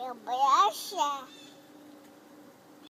我不要写。